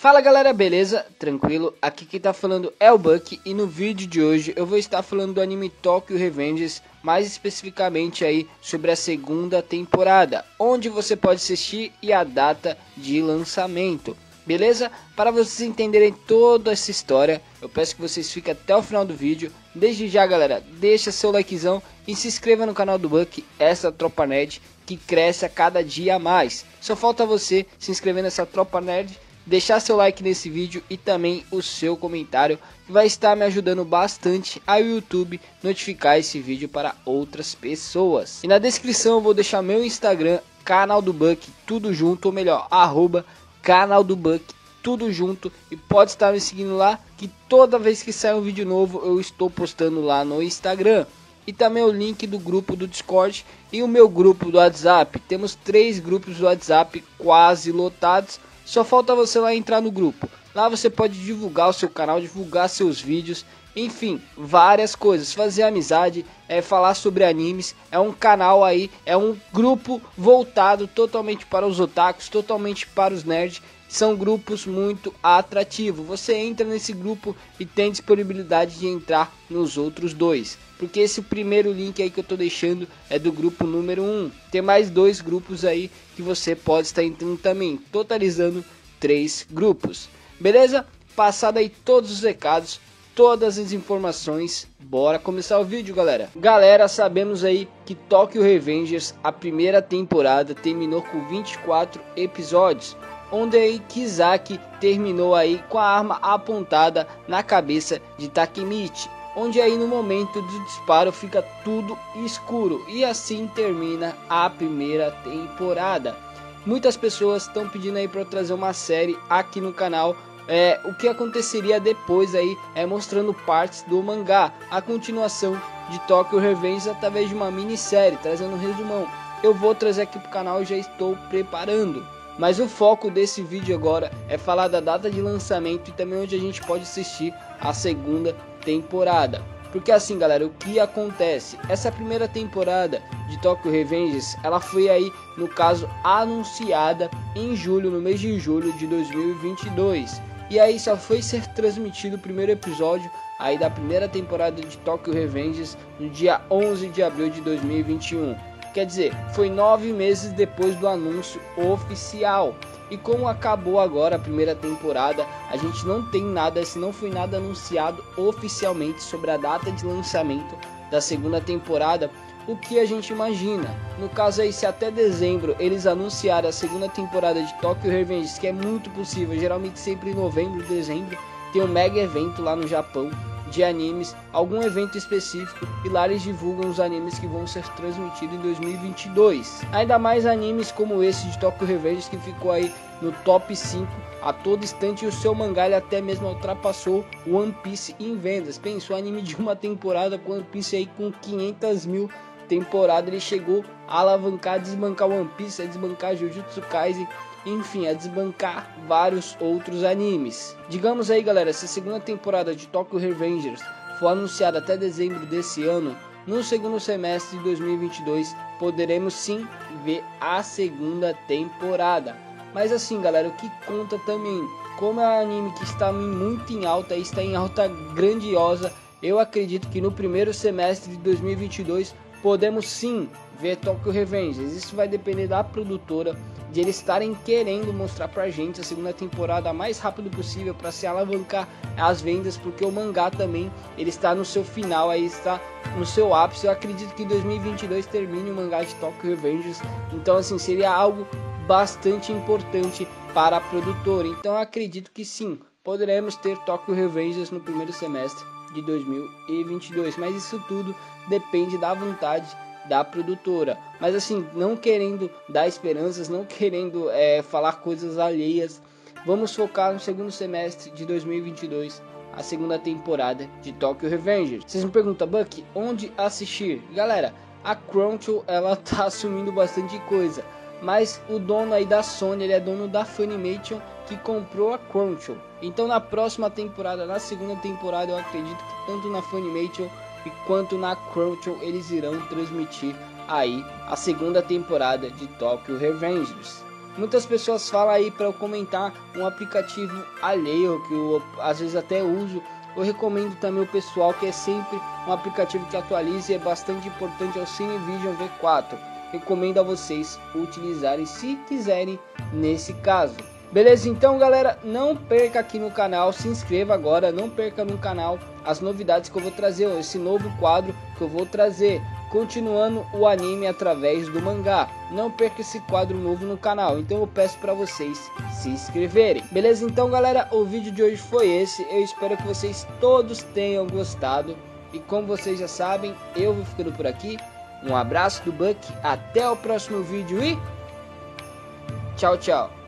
Fala galera, beleza? Tranquilo? Aqui quem tá falando é o Buck e no vídeo de hoje eu vou estar falando do anime Tokyo Revengers, mais especificamente aí sobre a segunda temporada, onde você pode assistir e a data de lançamento. Beleza? Para vocês entenderem toda essa história, eu peço que vocês fiquem até o final do vídeo. Desde já, galera, deixa seu likezão e se inscreva no canal do Buck, essa tropa nerd que cresce a cada dia mais. Só falta você se inscrever nessa tropa nerd deixar seu like nesse vídeo e também o seu comentário que vai estar me ajudando bastante ao YouTube notificar esse vídeo para outras pessoas. E na descrição eu vou deixar meu Instagram, canal do Buck, tudo junto, ou melhor, arroba canal do Buck, tudo junto e pode estar me seguindo lá que toda vez que sair um vídeo novo eu estou postando lá no Instagram. E também o link do grupo do Discord e o meu grupo do WhatsApp. Temos três grupos do WhatsApp quase lotados só falta você lá entrar no grupo. Lá você pode divulgar o seu canal, divulgar seus vídeos, enfim, várias coisas. Fazer amizade, é falar sobre animes. É um canal aí, é um grupo voltado totalmente para os otakus, totalmente para os nerds. São grupos muito atrativos. Você entra nesse grupo e tem disponibilidade de entrar nos outros dois. Porque esse primeiro link aí que eu tô deixando é do grupo número 1. Tem mais dois grupos aí que você pode estar entrando também, totalizando três grupos. Beleza? Passado aí todos os recados, todas as informações, bora começar o vídeo, galera. Galera, sabemos aí que Tokyo Revengers, a primeira temporada, terminou com 24 episódios onde Kizaki terminou aí com a arma apontada na cabeça de Takemichi, onde aí no momento do disparo fica tudo escuro e assim termina a primeira temporada. Muitas pessoas estão pedindo aí para trazer uma série aqui no canal é, o que aconteceria depois aí é mostrando partes do mangá, a continuação de Tokyo Revenge através de uma minissérie, trazendo um resumão. Eu vou trazer aqui pro canal e já estou preparando. Mas o foco desse vídeo agora é falar da data de lançamento e também onde a gente pode assistir a segunda temporada. Porque assim, galera, o que acontece? Essa primeira temporada de Tokyo Revengers, ela foi aí, no caso, anunciada em julho, no mês de julho de 2022. E aí só foi ser transmitido o primeiro episódio aí da primeira temporada de Tokyo Revengers no dia 11 de abril de 2021. Quer dizer, foi nove meses depois do anúncio oficial. E como acabou agora a primeira temporada, a gente não tem nada, se não foi nada anunciado oficialmente sobre a data de lançamento da segunda temporada, o que a gente imagina. No caso aí, se até dezembro eles anunciarem a segunda temporada de Tokyo Revengers, que é muito possível, geralmente sempre em novembro, dezembro, tem um mega evento lá no Japão de animes, algum evento específico e lá eles divulgam os animes que vão ser transmitidos em 2022. Ainda mais animes como esse de Tokyo Revengers que ficou aí no top 5 a todo instante e o seu mangá ele até mesmo ultrapassou One Piece em vendas. Pensou anime de uma temporada com One Piece aí com 500 mil temporadas ele chegou a alavancar, desbancar One Piece, a desbancar Jujutsu Kaisen enfim, a desbancar vários outros animes. Digamos aí, galera, se a segunda temporada de Tokyo Revengers for anunciada até dezembro desse ano, no segundo semestre de 2022 poderemos sim ver a segunda temporada. Mas assim, galera, o que conta também, como é um anime que está muito em alta, está em alta grandiosa, eu acredito que no primeiro semestre de 2022 podemos sim ver Tokyo Revengers. Isso vai depender da produtora, de eles estarem querendo mostrar pra gente a segunda temporada mais rápido possível para se alavancar as vendas, porque o mangá também ele está no seu final, aí está no seu ápice. Eu acredito que em 2022 termine o mangá de Tokyo Revengers. Então assim, seria algo bastante importante para a produtora. Então acredito que sim, poderemos ter Tokyo Revengers no primeiro semestre de 2022, mas isso tudo depende da vontade da produtora. Mas assim, não querendo dar esperanças, não querendo é, falar coisas alheias, vamos focar no segundo semestre de 2022, a segunda temporada de Tokyo Revengers. Vocês me perguntam, Buck, onde assistir? Galera, a Crunchyroll ela tá assumindo bastante coisa, mas o dono aí da Sony, ele é dono da Funimation que comprou a Crunchyroll. Então na próxima temporada, na segunda temporada, eu acredito que tanto na Funimation e quanto na Crunchyroll eles irão transmitir aí a segunda temporada de Tokyo Revengers. Muitas pessoas falam aí para eu comentar um aplicativo alheio que eu às vezes até uso. Eu recomendo também o pessoal que é sempre um aplicativo que atualiza e é bastante importante é o Cinevision V4. Recomendo a vocês utilizarem se quiserem nesse caso. Beleza? Então, galera, não perca aqui no canal, se inscreva agora, não perca no canal as novidades que eu vou trazer, esse novo quadro que eu vou trazer, continuando o anime através do mangá. Não perca esse quadro novo no canal, então eu peço para vocês se inscreverem. Beleza? Então, galera, o vídeo de hoje foi esse. Eu espero que vocês todos tenham gostado. E como vocês já sabem, eu vou ficando por aqui. Um abraço do Buck, até o próximo vídeo e tchau, tchau.